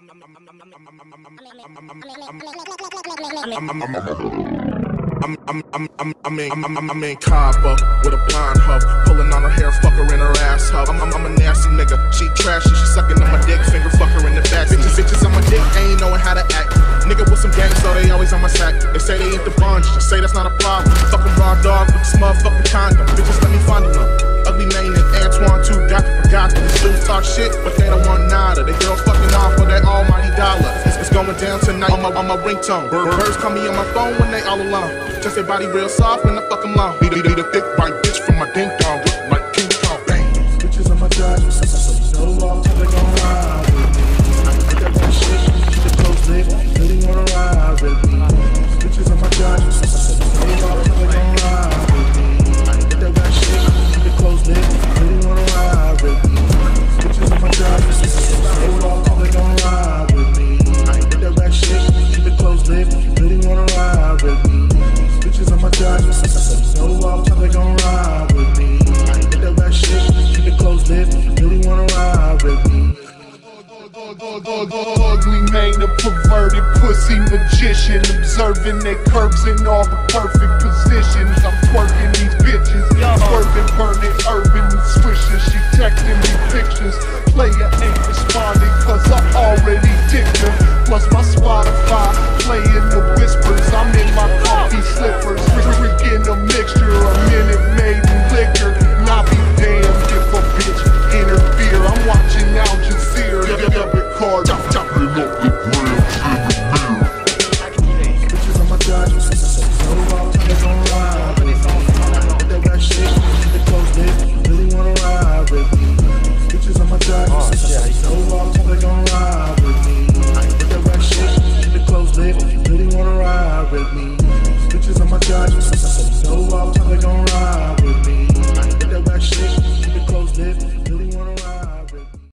I'm, I'm, I'm, I'm, I'm in, I'm, I'm, I'm in Cabo with a blonde hoe, pulling on her hair, fuck her in her ass hoe. I'm, I'm, I'm a nasty nigga, she trashy, she sucking on my dick, finger fuck her in the back. Bitches, mm. bitches on my dick, ain't knowing how to act. Nigga with some gang, so they always on my sack. They say they eat the bunch, say that's not a problem. Fucking raw dog with this motherfucking condom. Bitches, let me find them. Ugly Mane and Antoine, two got the forgot. These dudes talk shit, but they want nada. They girls fucking off for that almighty dollar. It's, it's going down tonight on my, on my ringtone. Bird, birds call me on my phone when they all alone. Just their body real soft when I fuck them long. Beat, beat, beat a thick My so, gon' ride with me. I get that shit, keep it close really wanna ride with me. Ugly Mane, a perverted pussy magician. Observing their curves in all the perfect positions. I'm twerking these bitches. Swerving, burning urban swishing. She texting me pictures. Player ain't responding cause I already dicked her. Plus my Bitches on my charge, so I know all probably gon' ride with me.